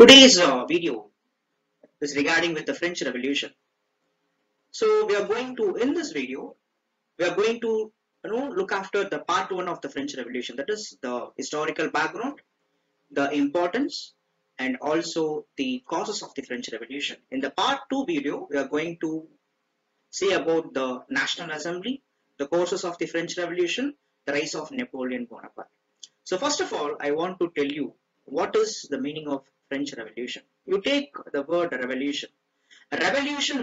Today's uh, video is regarding with the French Revolution. So we are going to, in this video, we are going to you know, look after the part one of the French Revolution. That is the historical background, the importance, and also the causes of the French Revolution. In the part two video, we are going to say about the National Assembly, the causes of the French Revolution, the rise of Napoleon Bonaparte. So first of all, I want to tell you what is the meaning of French Revolution. You take the word revolution. Revolution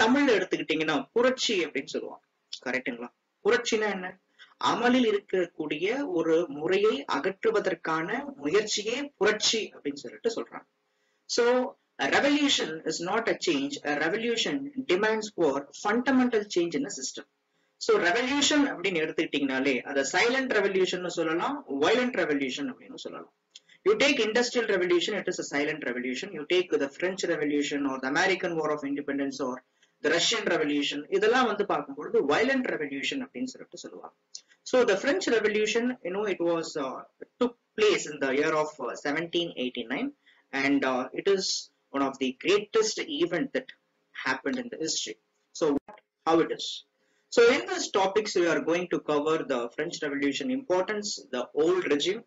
தமிழ்ல எடுத்துக்கிட்டீங்கன்னா புரட்சி அப்படின்னு சொல்லுவாங்க. கரெக்டுங்களா புரட்சினா என்ன? அமலில் இருக்கக்கூடிய ஒரு முறையை அகற்றுவதற்கான முயற்சியே புரட்சி அப்படின்னு சொல்லிட்டு சொல்றாங்க. So revolution is not a change revolution demands for fundamental change in system so revolution அப்படின்னு எடுத்துக்கிட்டீங்கனாலே அதை சைலண்ட் ரெவல்யூஷன் சொல்லலாம் வயலண்ட் ரெவல்யூஷன் அப்படின்னு சொல்லலாம். You take industrial revolution, it is a silent revolution. You take the French revolution or the American war of independence or the Russian revolution. இதெல்லாம் வந்து பார்க்கும்பொழுது violent revolution அப்படின்னு சொல்லிட்டு சொல்லுவாங்க. So the French revolution, you know, it was uh, took place in the year of uh, 1789 and uh, it is one of the greatest event that happened in the history. So what, how it is. So in this topics, we are going to cover the French Revolution importance, the old regime,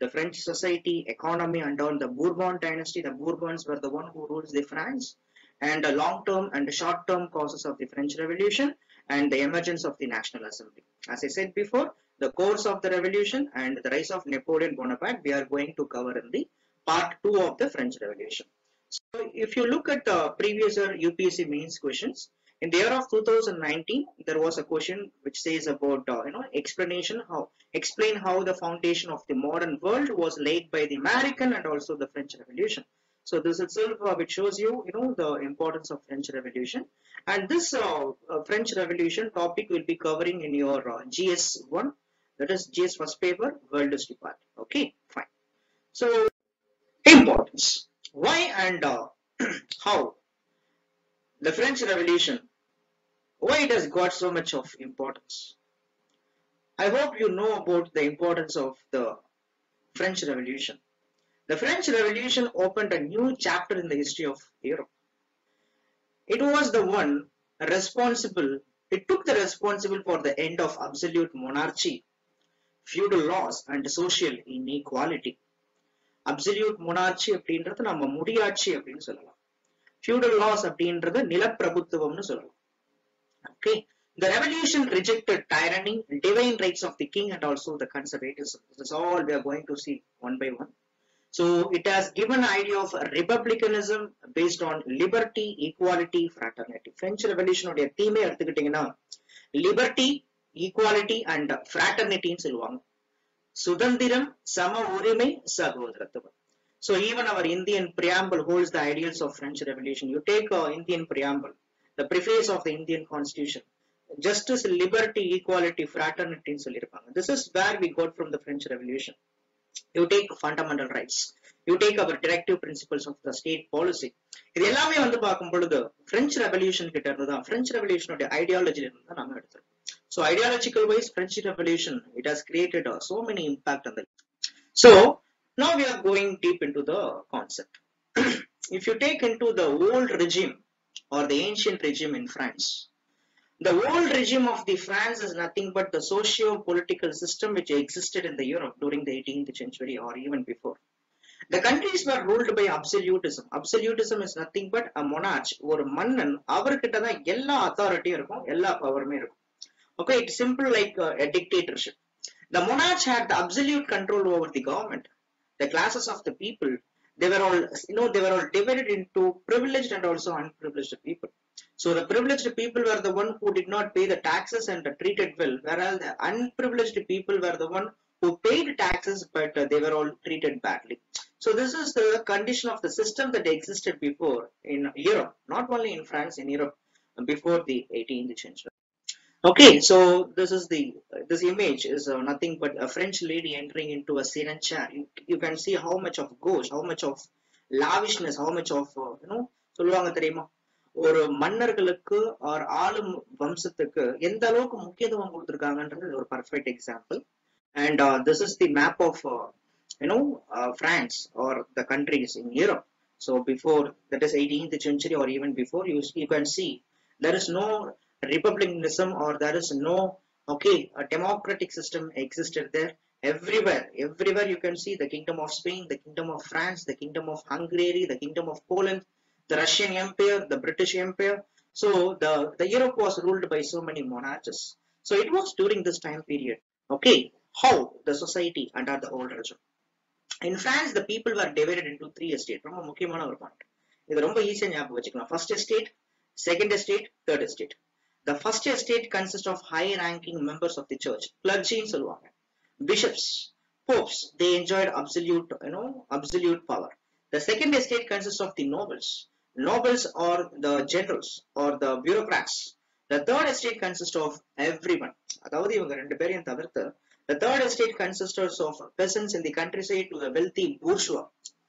the French society, economy, and the Bourbon dynasty. The Bourbons were the one who rules the France, and the long-term and the short-term causes of the French Revolution and the emergence of the National Assembly. As I said before, the course of the revolution and the rise of Napoleon Bonaparte we are going to cover in the part two of the French Revolution. So if you look at the previous year UPSC mains questions, in the year of 2019 there was a question which says about uh, you know explanation how explain how the foundation of the modern world was laid by the american and also the french revolution. So this itself uh, which shows you you know the importance of french revolution. And this uh, uh, french revolution topic will be covering in your uh, gs1 that is gs first paper world history part okay fine. So importance. Why and uh, how the French Revolution, why it has got so much of importance? I hope you know about the importance of the French Revolution. The French Revolution opened a new chapter in the history of Europe. It was the one responsible, it took the responsible for the end of absolute monarchy, feudal laws and social inequality. Absolute monarchy அப்படின்றது நம்ம முடியாட்சி அப்படின்னு சொல்லலாம் feudal laws அப்படின்றது நிலப்பிரபுத்துவம்னு சொல்லலாம் okay the revolution rejected tyranny divine rights of the king and also the conservatism this is all we are going to see one by one so it has given idea of republicanism based on liberty equality fraternity french revolution உடைய தீமே எடுத்துக்கிட்டீங்கன்னா liberty equality and fraternity ன்னு சொல்லுவாங்க சுதந்திரம் சம உரிமை சகோதரத்துவம் So even our Indian preamble holds the ideals of French Revolution. You take uh, Indian preamble, the preface of the Indian Constitution, justice, liberty, equality, fraternity ன்னு சொல்லியிருப்பாங்க. This is where we got from the French Revolution. You take fundamental rights. You take our directive principles of the state policy. இது எல்லாமே வந்து பார்க்கும் பொழுது French Revolution கிட்ட இருந்து தான் French Revolution உடைய ஐடியாலஜில இருந்து தான் நாம எடுத்திருக்கோம். So ideological wise French Revolution it has created uh, so many impact on the so now we are going deep into the concept. if you take into the old regime or the ancient regime in France, the old regime of the France is nothing but the socio-political system which existed in the Europe during the 18th century or even before. The countries were ruled by absolutism. Absolutism is nothing but a monarch. ஒரு மன்னன் அவர்கிட்ட தான் எல்லா அத்தாரிட்டியும் இருக்கும் எல்லா பவருமே இருக்கும் okay it's simple like uh, a dictatorship the monarch had the absolute control over the government the classes of the people they were all you know they were all divided into privileged and also unprivileged people. So the privileged people were the one who did not pay the taxes and treated well whereas the unprivileged people were the one who paid taxes but uh, they were all treated badly. So this is the condition of the system that existed before in europe not only in france in europe before the 18th century Okay, so this is the this image is uh, nothing but a French lady entering into a sedan. You, you can see how much of gauche, how much of lavishness, how much of uh, you know சொல்லுவாங்க தெரியுமா ஒரு மன்னர்களுக்கு R ஆளும் வம்சத்துக்கு எந்த அளவுக்கு முக்கியத்துவம் கொடுத்துருக்காங்கன்றது ஒரு perfect example and this is the map of you know France or the countries in Europe so before that is eighteenth century or even before you you can see there is no republicanism or there is no okay a democratic system existed there everywhere everywhere you can see the kingdom of spain the kingdom of france the kingdom of hungary the kingdom of poland the russian empire the british empire so the the europe was ruled by so many monarchs so it was during this time period okay how the society under the old regime in france the people were divided into three estates ரொம்ப முக்கியமான ஒரு point இது ரொம்ப ஈஸியா ஞாபகம் வச்சுக்கலாம் first estate second estate third estate The first estate consists of high ranking members of the church clergy ன்னு சொல்லுவாங்க bishops popes they enjoyed absolute you know absolute power the second estate consists of the nobles nobles or the generals or the bureaucrats the third estate consists of everyone அதாவது இவங்க ரெண்டு பேரையும் தவிர்த்து the third estate consists of peasants in the countryside to the wealthy bourgeois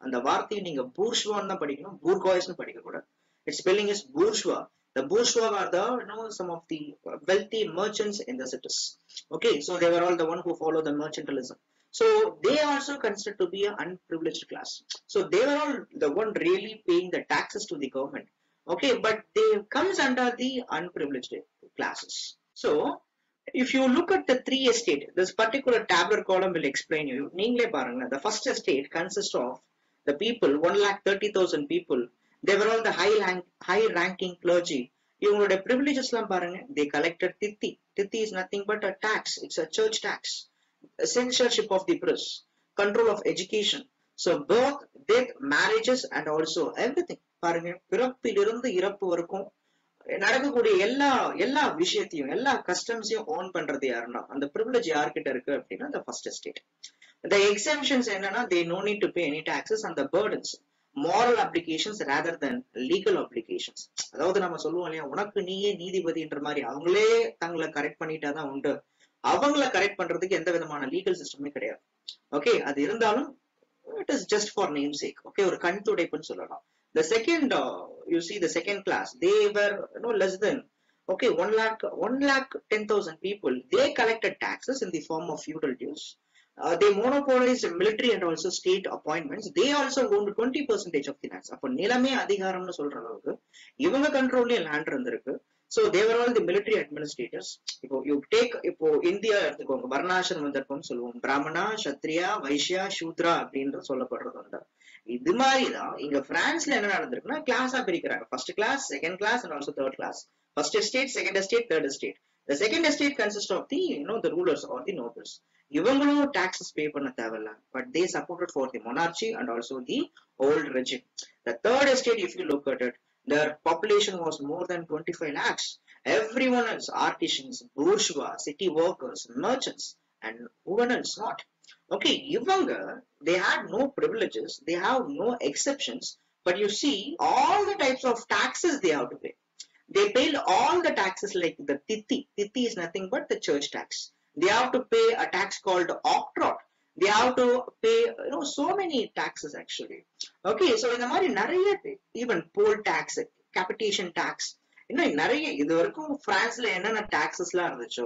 அந்த வார்த்தையை நீங்க bourgeois தான் படிக்கணும் bourgeois படிக்க கூடாது its spelling is bourgeois The bourgeois were the you know some of the wealthy merchants in the cities. Okay, so they were all the one who follow the merchantilism. So they also considered to be an unprivileged class. So they were all the one really paying the taxes to the government. Okay, but they comes under the unprivileged classes. So if you look at the three estate, this particular tabular column will explain you. The first estate consists of the people, 1,30,000 people they were all the high high ranking clergy இவங்களோட privileges எல்லாம் பாருங்க they collected tithe tithe is nothing but a tax it's a church tax censorship of the press control of education so birth death marriages and also everything பாருங்க பிறப்பிலிருந்து இறப்பு வரைக்கும் நடக்கக்கூடிய எல்லா எல்லா விஷயத்தையும் எல்லா கஸ்டம்ஸையும் ஓன் பண்றது யாருன்னா அந்த பிரிவிலேஜ் யார்கிட்ட இருக்கு அப்படின்னா ஃபர்ஸ்ட் ஸ்டேட் த எக்ஸம்ஷன்ஸ் என்னன்னா they no need to pay any taxes அந்த burdens moral applications rather than legal applications அதாவது நம்ம சொல்லுவோம் இல்லையா உனக்கு நீயே நீதிபதின்ற மாதிரி அவங்களே தங்களை கரெக்ட் பண்ணிட்டாதான் உண்டு அவங்கள கரெக்ட் பண்றதுக்கு எந்த விதமான லீகல் சிஸ்டமே கிடையாது ஓகே அது இருந்தாலும் it is just for name sake okay ஒரு கண் துடைப்புன்னு சொல்லலாம் the second you see the second class they were no less than okay, 1 lakh, 1 lakh 10,000 people, they collected taxes in the form of feudal dues uh, they monopolized military and also state appointments. They also owned 20 percentage of அப்போ நிலமே அதிகாரம்னு சொல்ற அளவுக்கு இவங்க கண்ட்ரோல்லயே land இருந்திருக்கு. So they were all the military administrators இப்போ you take இப்போ இந்தியா எடுத்துக்கோங்க. வர்ணாசிரம தர்ப்பம் சொல்லுவோம். பிராமணா சத்ரியா வைஷ்யா சூத்ரா அப்படின்ற சொல்லப்படுறது உண்டு. இது மாதிரி தான் இங்க பிரான்ஸ்ல என்ன நடந்திருக்குன்னா கிளாஸா பிரிக்கிறாங்க. First class second class and also third class first estate second estate third estate the second estate consist of the you know the rulers are the nobles இவங்களும் டாக்ஸஸ் பே பண்ண தேவையில்ல but they supported for the monarchy and also the old regime the third estate if you look at it their population was more than 25 lakhs. Everyone else, artisans, bourgeois, city workers, merchants, and who else not. Okay, இவங்க they had no privileges, they have no exceptions, but you see all the types of taxes they have to pay. They paid all the taxes like the tithi. Tithi is nothing but the church tax. They have to pay a tax called octrot. They have to pay, you know, so many taxes actually. Okay, so இந்த மாதிரி நிறைய even போல் tax, capitation tax, இன்னும் நிறைய இது வரைக்கும் பிரான்ஸ்ல என்னென்ன taxes எல்லாம் இருந்துச்சோ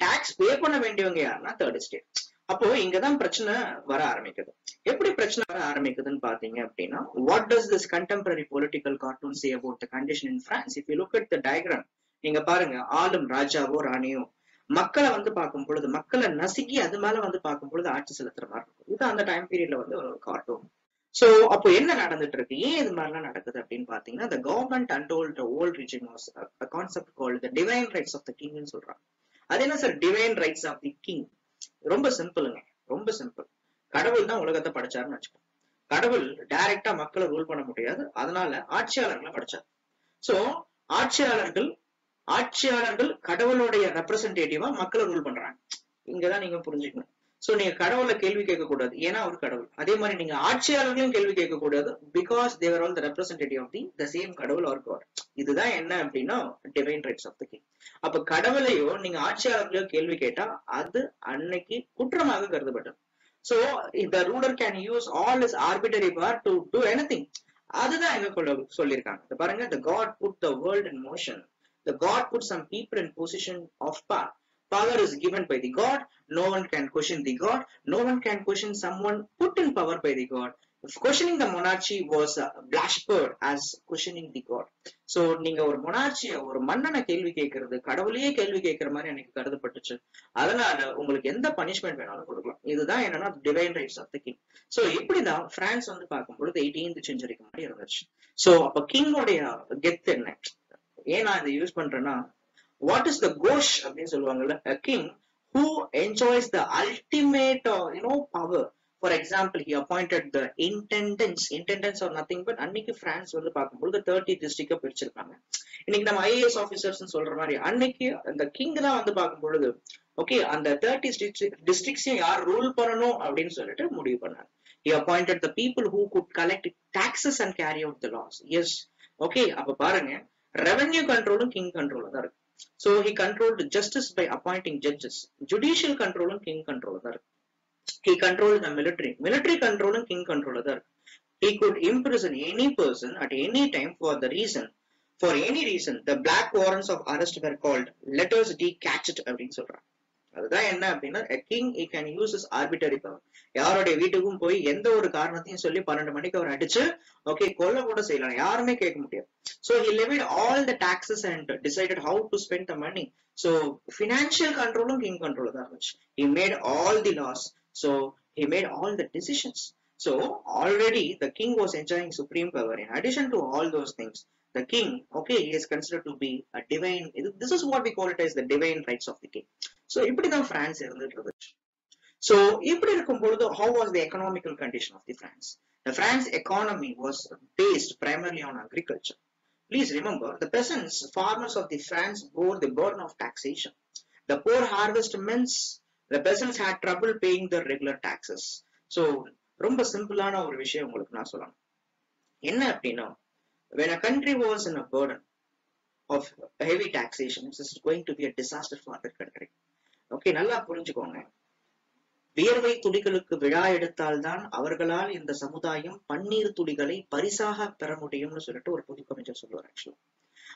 டாக்ஸ் பே பண்ண வேண்டியவங்க யாருன்னா தேர்ட் ஸ்டேட் அப்போ இங்கதான் பிரச்சனை வர ஆரம்பிக்குது எப்படி பிரச்சனை வர ஆரம்பிக்குதுன்னு பாத்தீங்க அப்படின்னா what does this contemporary political cartoon say about the condition in France if you look at the diagram நீங்க பாருங்க ஆளும் ராஜாவோ ராணியோ மக்களை வந்து பார்க்கும் பொழுது மக்களை நசுக்கி அது மேல வந்து பார்க்கும் பொழுது ஆட்சி செலுத்துற மாதிரி இருக்கும். இது அந்த டைம் பீரியட்ல வந்து ஒரு காட்டும் சோ அப்போ என்ன நடந்துட்டு இருக்கு ஏன் இது மாதிரிலாம் நடக்குது அப்படின்னு பாத்தீங்கன்னா the government under old old regime was concept called the divine rights of the கிங்னு சொல்றாங்க. அது என்ன sir divine rights of the king ரொம்ப சிம்பிளுங்க ரொம்ப சிம்பிள் கடவுள் தான் உலகத்தை படைச்சாருன்னு வச்சுக்கோங்க. கடவுள் டைரக்டா மக்களை ரூல் பண்ண முடியாது. அதனால ஆட்சியாளர்களை படிச்சார். சோ ஆட்சியாளர்கள் ஆட்சியாளர்கள் கடவுளுடைய ரெப்ரசன்டேட்டிவா மக்களை ரூல் பண்றாங்க. இங்கதான் நீங்க புரிஞ்சுக்கணும். சோ நீங்க கடவுளை கேள்வி கேட்கக்கூடாது. ஏன்னா அவர் கடவுள். அதே மாதிரி நீங்க ஆட்சியாளர்களையும் கேள்வி கேட்கக்கூடாது. Because they were all the representative of the the same கடவுள் ஆர் காட் இதுதான் என்ன அப்படின்னா divine rights of the king அப்ப கடவுளையோ நீங்க ஆட்சியாளர்களையோ கேள்வி கேட்டா அது அன்னைக்கு குற்றமாக கருதப்பட்டது சோ இந்த ruler can use all his arbitrary power to do anything அதுதான் எங்க கொள்ள சொல்லியிருக்காங்க. பாருங்க. The God put the world in motion the god put some people in position of power. Power is given by the god. No one can question the god. No one can question someone put in power by the god. If questioning the monarchy was uh, blasphemed as questioning the god. So நீங்க ஒரு மொனார்ச்சிய ஒரு மன்னனை கேள்வி கேட்கறது கடவுளையே கேள்வி கேட்கிற மாதிரி எனக்கு கருதப்பட்டுச்சு. அதனால உங்களுக்கு எந்த பனிஷ்மெண்ட் வேணாலும் கொடுக்கலாம். இதுதான் என்னன்னா divine rights of the king so இப்படிதான் பிரான்ஸ் வந்து பார்க்கும்பொழுது எயிட்டீன்த் செஞ்சுரிக்கு மாதிரி இருந்துச்சு. சோ அப்ப கிங்கோடைய கெத் என்ன? ஏன் நான் இதை யூஸ் பண்றேன்னா வாட் இஸ் த கோஷ் அப்படின்னு சொல்லுவாங்கல்ல king who enjoys the ultimate you know power for example he appointed the intendants intendants are nothing but அன்னைக்கு பிரான்ஸ் வந்து பார்க்கும்பொழுது தேர்ட்டி டிஸ்ட்ரிக்ட பிரிச்சிருக்காங்க. இன்னைக்கு நம்ம ஐஏஎஸ் ஆஃபீஸர்ஸ் சொல்ற மாதிரி அன்னைக்கு அந்த கிங் தான் வந்து பார்க்கும் பொழுது ஓகே அந்த தேர்ட்டி டிஸ்ட்ரிக்ட்ஸையும் யார் ரூல் பண்ணணும் அப்படின்னு சொல்லிட்டு முடிவு பண்ணாங்க he appointed the people who could collect taxes and carry out the laws S okay அப்ப பாருங்க ரெவென்யூ கண்ட்ரோலும் கிங் கண்ட்ரோல் தான் இருக்கு so he controlled justice by appointing judges judicial கண்ட்ரோலும் king control தான் இருக்கு he controlled the military military கண்ட்ரோலும் king control தான் இருக்கு he could imprison any person at any time for the reason for any reason the black warrants of arrest were called letters d catch it அப்படின்னு சொல்றாங்க அதுதான் என்ன அப்படின்னா king he can use his arbitrary power யாருடைய வீட்டுக்கும் போய் எந்த ஒரு காரணத்தையும் சொல்லி பன்னெண்டு மணிக்கு அவர் அடிச்சு ஓகே கொல்ல கூட செய்யலாம் யாருமே கேட்க முடியாது so he limit all the taxes and decided how to spend the money so financial கண்ட்ரோலும் king control தான் இருந்துச்சு he made all the laws so he made all the decisions so already the king was enjoying supreme power in addition to all those things the king okay he is considered to be a divine this is what we call it as the divine rights of the king so இப்படிதான் France இருந்துட்டு இருந்துச்சு so இப்படி இருக்கும் பொழுது how was the economical condition of the france the france economy was based primarily on agriculture please remember the peasants farmers of the france bore the burden of taxation the poor harvest means the peasants had trouble paying the regular taxes so ரொம்ப சிம்பிளான ஒரு விஷயம் உங்களுக்கு நான் சொல்லணும் என்ன அப்படின்னா when a country was in a burden of heavy taxation this is going to be a disaster for that country. Okay நல்லா புரிஞ்சுக்கோங்க. வியர்வை துளிகளுக்கு விழா எடுத்தால்தான் அவர்களால் இந்த சமுதாயம் பன்னீர் துளிகளை பரிசாக பெற முடியும்னு சொல்லிட்டு ஒரு புது கவிஞர் சொல்லுவார் ஆக்சுவலா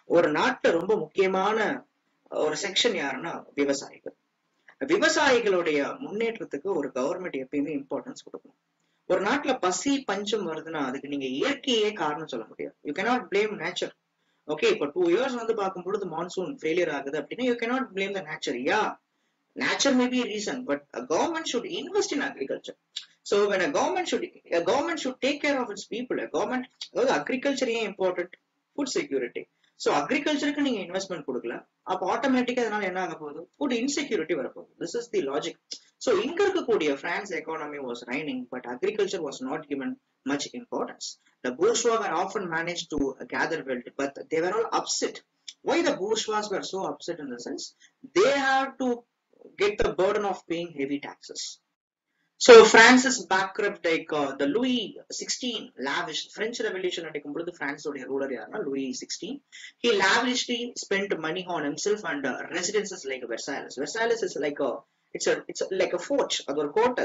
ஒரு நாட்டை ரொம்ப முக்கியமான ஒரு செக்ஷன் யாருன்னா விவசாயிகள். விவசாயிகளுடைய முன்னேற்றத்துக்கு ஒரு கவர்மெண்ட் எப்பயுமே இம்பார்ட்டன்ஸ் கொடுக்கணும். ஒரு நாட்டுல பசி பஞ்சம் வருதுன்னா அதுக்கு நீங்க இயற்கையே காரணம் சொல்ல முடியாது you cannot blame nature okay இப்போ டூ இயர்ஸ் வந்து பார்க்கும் பொழுது மான்சூன் ஃபெயிலியர் ஆகுது அப்படின்னா you cannot blame the nature yeah nature may be reason but government should invest in agriculture so when a government should government should take care of its people government அதாவது agriculture ஏன் important food security so agricultureக்கு நீங்க investment கொடுக்கல அப்ப ஆட்டோமேட்டிக்கா அதனால என்ன ஆக போகுது ஃபுட் இன்செக்யூரிட்டி வரப்போகுது this is the logic so இங்க இருக்கக்கூடிய France economy was ruining but agriculture was not given much importance the bourgeois were often managed to gather wealth but they were all upset why the bourgeois were so upset in the sense they have to get the burden of paying heavy taxes. So France is bankrupt like uh, the Louis XVI lavished French Revolution நடக்கும் பொழுது France உடைய ruler யாருன்னா Louis sixteen he lavishly spent money on himself and uh, residences like Versailles. Versailles is like a it's a it's a, like a fort அது ஒரு கோட்டை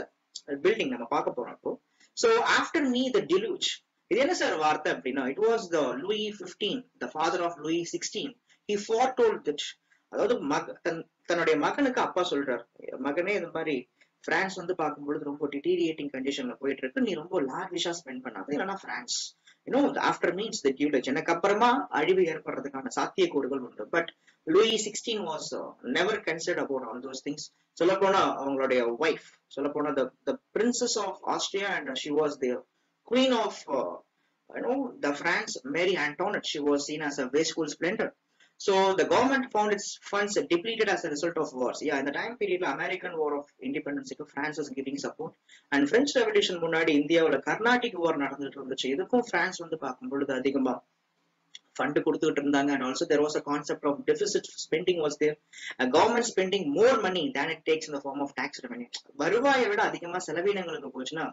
building நம்ம பார்க்க போறோம் இப்போ so after me the deluge இது என்ன சார் வார்த்தை அப்படின்னா it was the Louis 15 the father of Louis 16 he foretold that அதாவது மக தன் தன்னுடைய மகனுக்கு அப்பா சொல்றாரு மகனே இந்த மாதிரி பிரான்ஸ் வந்து பார்க்கும்பொழுது ரொம்ப டிட்டீரியேட்டிங் கண்டிஷன்ல போயிட்டு இருக்கு நீ ரொம்ப லார்விஷா ஸ்பெண்ட் பண்ணாது. இல்லைன்னா France you know after means the டியூலேஜ் எனக்கு அப்புறமா அழிவு ஏற்படுறதுக்கான சாத்தியக்கூறுகள் உண்டு. But Louis sixteen was never consider about all those things சொல்ல போனா அவங்களுடைய ஒய்ஃப் சொல்ல போனா the princess of Austria and she was the queen of you know the France Mary Antoinette she was seen as a wasteful splendor so the government found its funds depleted as a result of wars. Yeah, in the time period, American War of Independence, France was giving support. And French Revolution முன்னாடி இந்தியாவுல கர்நாடிக் வார் நடந்துட்டு இருந்துச்சு. இதுக்கும் France வந்து பார்க்கும் பொழுது அதிகமா fund கொடுத்துட்டு இருந்தாங்க. And also there was a concept of deficit spending was there government spending more money than it takes இந்த ஃபார்ம் ஆஃப் டாக்ஸ் ரெவன்யூ வருவாயை விட அதிகமா செலவினங்களுக்கு போச்சுன்னா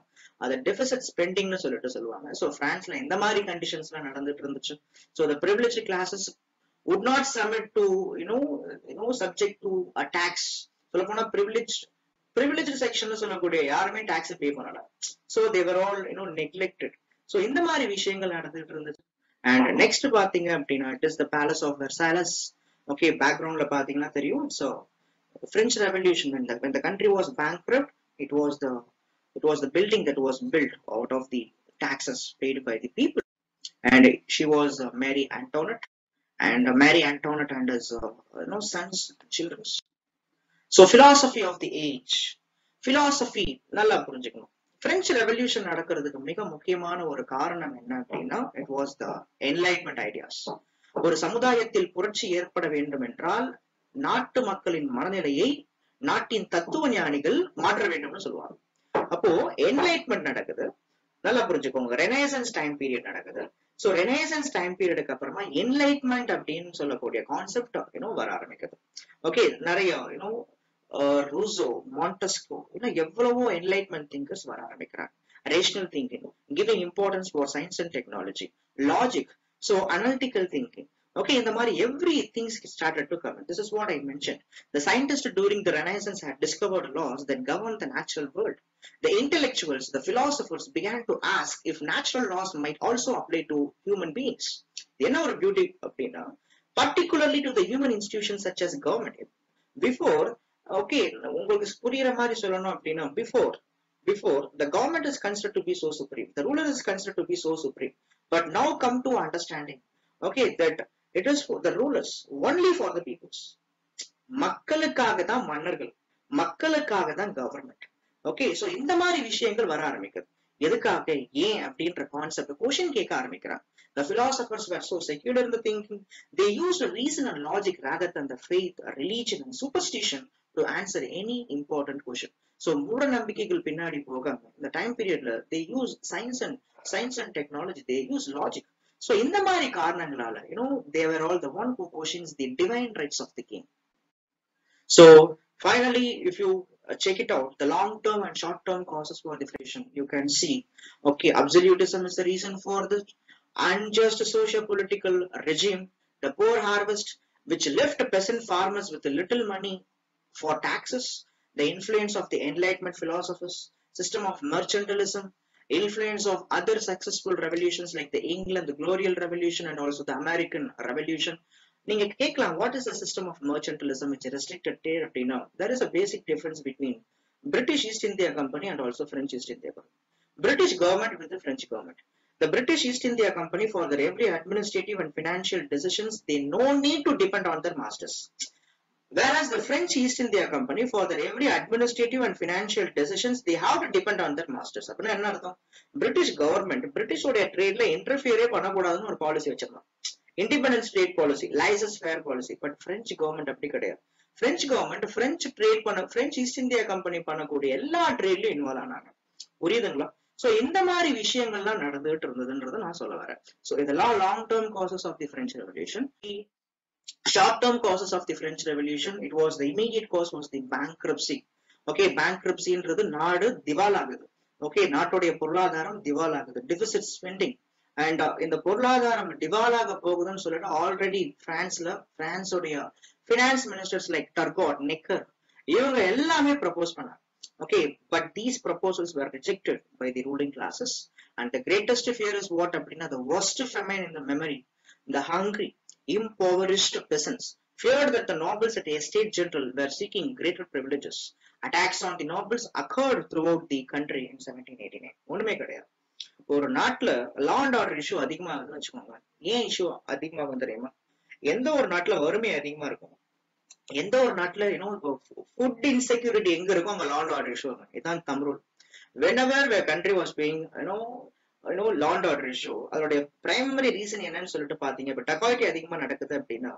அதை டெபிசிட் ஸ்பெண்டிங்னு சொல்லிட்டு சொல்லுவாங்க. ஸோ பிரான்ஸ்ல இந்த மாதிரி கண்டிஷன்ஸ்லாம் நடந்துட்டு இருந்துச்சு. So the privilege classes would not submit to you know you know subject to attacks சொல்ல போனா privileged privileged sectionல சொல்லக்கூடிய யாருமே tax பே பண்ணல so they were all you know neglected so இந்த மாதிரி விஷயங்கள் நடந்துட்டு இருந்துச்சு அண்ட் நெக்ஸ்ட் பாத்தீங்க அப்படின்னா it is the palace of Versailles okay பேக்ரவுண்ட்ல பாத்தீங்கன்னா தெரியும் ஸோ பிரெஞ்சு ரெவல்யூஷன் இந்த country was bank it was the it was the building that was built out of the taxes paid by the people and she was Marie Antoinette and uh, Mary Antoinette and his uh, you know sons, children. So philosophy of the age, philosophy நல்லா புரிஞ்சுக்கணும். French revolution நடக்கிறதுக்கு மிக முக்கியமான ஒரு காரணம் என்ன அப்படின்னா it was the enlightenment ideas ஒரு சமுதாயத்தில் புரட்சி ஏற்பட வேண்டும் என்றால் நாட்டு மக்களின் மனநிலையை நாட்டின் தத்துவ ஞானிகள் மாற்ற வேண்டும்னு சொல்லுவாங்க. அப்போ என்லைட்மெண்ட் நடக்குது. நல்லா புரிஞ்சுக்கோங்க. ரெனேசன்ஸ் டைம் பீரியட் நடக்குது. ஸோ ரெனேசன்ஸ் டைம் பீரியடுக்கு அப்புறமா என்லைட்மெண்ட் அப்படின்னு சொல்லக்கூடிய கான்செப்ட் இன்னும் வர ஆரம்பிக்குது. ஓகே நிறைய இன்னும் ரூசோ மாண்டஸ்கோ இன்னும் எவ்வளவோ என்லைட்மெண்ட் திங்கர்ஸ் வர ஆரம்பிக்கிறாங்க. Rational thinking giving importance for science and technology logic so analytical thinking Okay, in the Mari, every things started to come. This is what I mentioned. The scientists during the Renaissance had discovered laws that govern the natural world. The intellectuals, the philosophers began to ask if natural laws might also apply to human beings. என்ன ஒரு beauty அப்படின்னா particularly to the human institutions such as government. Before, okay, உங்களுக்கு புரியுற மாதிரி சொல்லணும் அப்படின்னா before before the government is considered to be so supreme the ruler is considered to be so supreme but now come to understanding okay that it is for the rulers only for the peoples மக்களுக்காக தான் மன்னர்கள் மக்களுக்காக தான் government okay so இந்த மாதிரி விஷயங்கள் வர ஆரம்பிக்குது எதுக்காக ஏன் அப்படின்ற கான்செப்ட் கொஷின் கேட்க ஆரம்பிக்கிறான் The philosophers were so secular in the thinking, they used reason and logic rather than the faith, religion and superstition to answer any so மூட நம்பிக்கைகள் பின்னாடி போகாம இந்த டைம் பீரியட்ல they use science and science and technology they use logic so இந்த மாதிரி காரணங்களால you know they were all the one who questions the divine rights of the king so finally if you uh, check it out the long term and short term causes for deflation you can see okay absolutism is the reason for this unjust socio-political regime the poor harvest which left peasant farmers with little money for taxes the influence of the enlightenment philosophers system of mercantilism influence of other successful revolutions like the england the glorial revolution and also the american revolution நீங்க கேட்கலாம் what is the system of mercantilism which restricted their அப்படின்னா there is a basic difference between British East India Company and also French East India Company. British government with the French government. The British East India Company for their every administrative and financial decisions, they no need to depend on their masters. Whereas the French East India Company for their every administrative and financial decisions, they have to depend on their masters. அப்படின்னா என்ன அர்த்தம்? British government பிரிட்டிஷோடைய ட்ரேட்ல இன்டர்ஃபியரே பண்ணக்கூடாதுன்னு ஒரு policy வச்சிருந்தோம் independence trade policy laissez faire policy but French government அப்படி கிடையாது. French government French trade பண்ண French East India company பண்ணக்கூடிய எல்லா ட்ரேட்லயும் இன்வால்வ் ஆனாங்க. புரியுதுங்களா? சோ இந்த மாதிரி விஷயங்கள்லாம் நடந்துகிட்டு இருந்ததுன்றதை நான் சொல்ல வரேன். சோ இதெல்லாம் long term causes of the French revolution short-term causes of the French Revolution, it was the immediate cause was the bankruptcy. Okay பேங்க்ரப்சின்றது நாடு திவால் ஆகுது ஓகே நாட்டுடைய பொருளாதாரம் திவால் ஆகுது டிபிசிட் ஸ்பெண்டிங் அண்ட் இந்த பொருளாதாரம் டிவாலாக போகுதுன்னு சொல்லிட்டு ஆல்ரெடி பிரான்ஸ்ல பிரான்ஸோடைய finance ministers like Turgot Necker இவங்க எல்லாமே ப்ரப்போஸ் பண்ணாங்க. Okay but these proposals were rejected by the ruling classes and the greatest fear is what அப்படின்னா the worst famine in the memory the hungry impoverished peasants feared that the nobles at estate general were seeking greater privileges. Attacks on the nobles occurred throughout the country in 1789. ஒண்ணுமே கிடையாது. ஒரு நாட்டுல law and order issue அதிகமா இருக்குன்னு வச்சுக்கோங்க ஏன் issue அதிகமாகும் தெரியுமா? எந்த ஒரு நாட்டுல வறுமை அதிகமா இருக்கும்? எந்த ஒரு நாட்டுல இன்னும் ஃபுட் இன்செக்யூரிட்டி எங்க இருக்கும்? அங்க லா அண்ட் ஆர்டர் இஷ்யூ இருக்கும் இதான் Tamil. Whenever the country was paying you know இன்னும் லா ஆர்டர் இஷ்யூ அதோடைய பிரைமரி ரீசன் என்னன்னு சொல்லிட்டு பாத்தீங்க இப்ப டக்காய்டி அதிகமா நடக்குது அப்படின்னா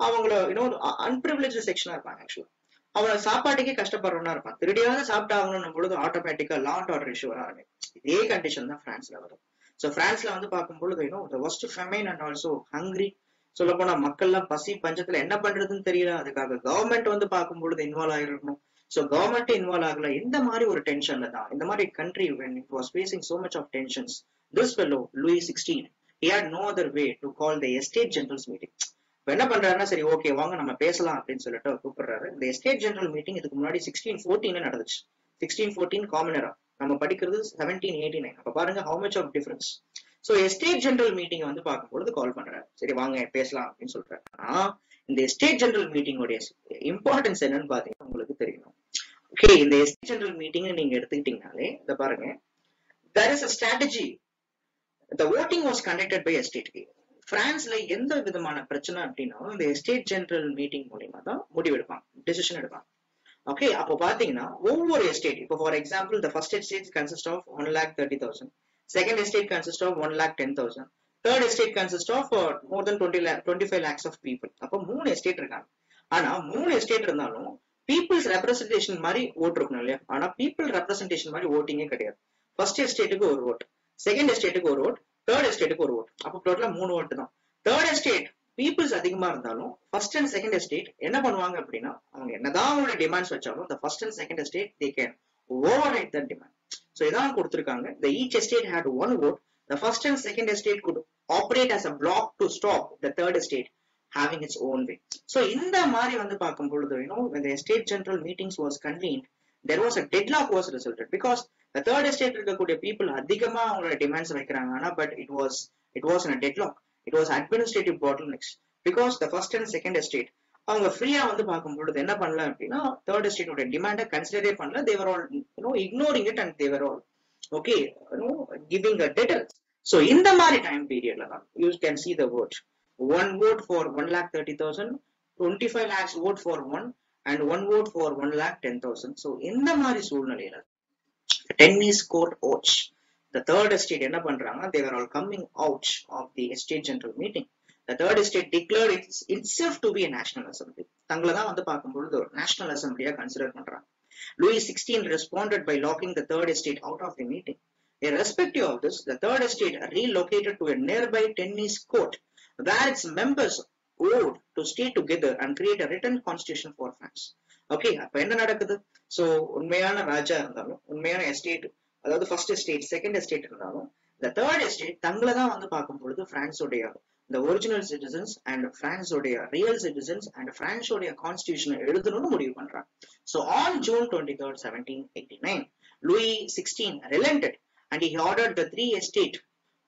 அவங்கள இன்னும் அன்பிரிவிலேஜ் செக்ஷனா இருப்பாங்க ஆக்சுவலா அவங்க சாப்பாட்டுக்கே கஷ்டப்படுறவனா இருப்பான். திருடியாவது சாப்பிட்டாகணும் பொழுது ஆட்டோமேட்டிக்கா லாண்ட் ஆர்டர் இஷ்யூ வர இதே கண்டிஷன் தான் பிரான்ஸ்ல வரும். ஸோ பிரான்ஸ்ல வந்து பார்க்கும் பொழுது இன்னும் the worst famine and also hungry சொல்ல போனா மக்கள்லாம் பசி பஞ்சத்துல என்ன பண்றதுன்னு தெரியல. அதுக்காக கவர்மெண்ட் வந்து பார்க்கும் பொழுது இன்வால்வ் ஆயிருக்கணும் ஸோ கவர்மெண்ட் இன்வால்வ் ஆகல. இந்த மாதிரி ஒரு டென்ஷன்ல தான். இந்த மாதிரி country when it was facing so much of tensions this fellow Louis sixteen he had no other way to call the estate generals meeting இப்போ என்ன பண்றாருன்னா சரி ஓகே வாங்க நம்ம பேசலாம் அப்படின்னு சொல்லிட்டு கூப்பிடுறாரு. இந்த எஸ்டேட் ஜெனரல் மீட்டிங் இதுக்கு முன்னாடி சிக்ஸ்டீன் ஃபோர்டீன் நடந்துச்சு. சிக்ஸ்டீன் ஃபோர்டீன் காமனரா நம்ம படிக்கிறது செவன்டீன் எயிட்டி நைன் அப்ப பாருங்க how much of difference so estate general meeting வந்து பார்க்கும்பொழுது கால் பண்றாரு. சரி வாங்க பேசலாம் அப்படின்னு சொல்றாரு. இந்த எஸ்டேட் ஜெனரல் மீட்டிங்கோடைய இம்பார்ட்டன்ஸ் என்னன்னு பாத்தீங்கன்னா உங்களுக்கு தெரியணும் ஓகே இந்த எஸ்டி ஜெனரல் மீட்டிங் நீங்க எடுத்துக்கிட்டீங்கனாலே இத பாருங்க there is a strategy the voting was conducted by estate பிரான்ஸ்ல எந்த விதமான பிரச்சனை அப்படின்னா இந்த எஸ்டேட் ஜெனரல் மீட்டிங் மூலியமா தான் முடிவெடுப்பாங்க டிசிஷன் எடுப்பாங்க ஓகே அப்போ பாத்தீங்கன்னா ஒவ்வொரு எஸ்டேட் இப்போ for example the first estate consist of one lakh thirty thousand second estate consist of one lakh ten thousand third estate consist of more than twenty twenty five lakhs of people அப்போ மூணு estate இருக்காங்க ஆனா மூணு estate இருந்தாலும் peoples representation மாதிரி ஓட்டு இருக்கணும் இல்லையா? ஆனா பீப்புள் ரெப்ரஸன்டேஷன் மாதிரி ஓட்டிங்கே கிடையாது. ஃபர்ஸ்ட் எஸ்டேட்டுக்கு ஒரு ஓட் செகண்ட் எஸ்டேட்டுக்கு ஒரு ஓட் தேர்ட் எஸ்டேட்டுக்கு ஒரு ஓட் அப்போ டோட்டலா மூணு ஓட்டு தான். தேர்ட் எஸ்டேட் பீப்புள்ஸ் அதிகமா இருந்தாலும் ஃபர்ஸ்ட் அண்ட் செகண்ட் எஸ்டேட் என்ன பண்ணுவாங்க அப்படின்னா அவங்க என்னதான் அவங்களோட டிமாண்ட்ஸ் வச்சாலும் இந்த first and second estate they can override than demand so இதான் கொடுத்துருக்காங்க. The each estate had one vote the first and second estate could operate as a block to stop the third estate having its own way so இந்த மாதிரி வந்து பார்க்கும் பொழுது you know when the estate general meetings was convened there was a deadlock was resulted because the third estate இருக்கக்கூடிய people அதிகமா அவங்களோட demands வைக்கிறாங்க ஆனா but it was it was in a deadlock it was administrative bottlenecks because the first and second estate அவங்க ஃப்ரீயா வந்து பார்க்கும் பொழுது என்ன பண்ணல அப்படின்னா தேர்ட் எஸ்டேட்டோட டிமாண்டை கன்சிடரே பண்ணல they were all you know ignoring it and they were all okay you know giving a detail so இந்த மாதிரி டைம் பீரியட்ல தான் you can see the vote one vote for one lakh thirty thousand twenty five lakhs vote for one and one vote for one lakh ten thousand so இந்த மாதிரி சூழ்நிலையில tennis court oath the third estate என்ன பண்றாங்க they were all coming out of the estate general meeting the third estate declared its, itself to be a national assembly தங்களை தான் வந்து பார்க்கும் பொழுது ஒரு national assembly கன்சிடர் பண்றாங்க Louis XVI responded by locking the third estate out of the meeting irrespective of this the third estate relocated to a nearby tennis court Where its members owed to stay together and create a written constitution for France. Okay அப்ப என்ன நடக்குது? So உண்மையான ராஜா இருந்தாலும் உண்மையான estate அதாவது first estate second estate இருந்தாலும் இந்த third estate தங்களை தான் வந்து பார்க்கும் பொழுது பிரான்ஸோடைய இந்த ஒரிஜினல் சிட்டிசன்ஸ் அண்ட் பிரான்ஸோடைய ரியல் சிட்டிசன்ஸ் அண்ட் பிரான்ஸோடைய கான்ஸ்டியூஷனை எழுதணும்னு முடிவு பண்றாங்க. So on June twenty third seventeen eighty nine Louis sixteen relented and he order the three estate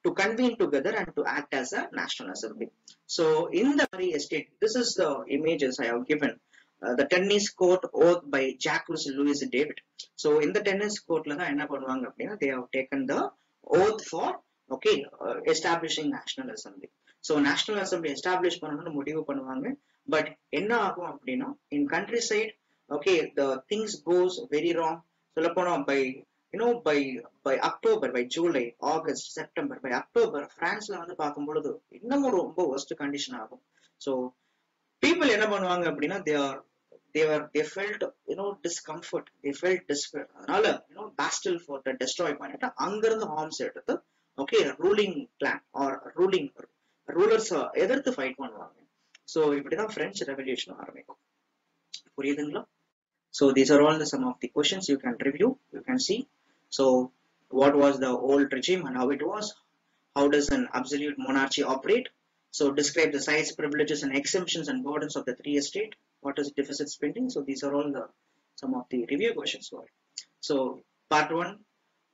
to convene together and to act as a national assembly so இந்த மாதிரி estate this is the images I have given the tennis court oath by Jacques Louis David so இந்த tennis கோர்ட்ல தான் என்ன பண்ணுவாங்க அப்படின்னா they have taken the oath for okay establishing national assembly so national assembly establish பண்ணணும்னு முடிவு பண்ணுவாங்க. But என்ன ஆகும் அப்படின்னா in countryside okay the things goes very wrong சொல்ல போனா by you know by by October by July August September by October பிரான்ஸ்ல வந்து பார்க்கும் பொழுது இன்னமும் ரொம்ப ஒஸ்ட் கண்டிஷன் ஆகும். ஸோ பீப்புள் என்ன பண்ணுவாங்க அப்படின்னா they are they felt you know discomfort they felt despair அதனால யூனோ பேஸ்டல் ஃபோர்ட்டை டெஸ்ட்ராய் பண்ணிட்டு அங்கிருந்து ஹார்ம்ஸ் எடுத்து okay ruling clan or ruling rulers எதிர்த்து ஃபைட் பண்ணுவாங்க. ஸோ இப்படிதான் பிரெஞ்சு ரெவல்யூஷன் ஆரம்பிக்கும். புரியுதுங்களா? So these are all the some of the questions you can review you can see So what was the old regime and how it was? How does an absolute monarchy operate? So describe the size, privileges and exemptions and burdens of the three estate. What is deficit spending? So these are all the some of the review questions for it. So part one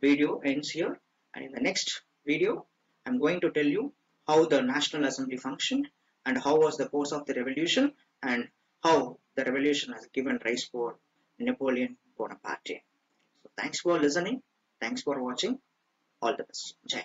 video ends here and in the next video I'm going to tell you how the National Assembly functioned and how was the course of the revolution and how the revolution has given rise for Napoleon Bonaparte. So thanks for listening thanks for watching. All the best. Jai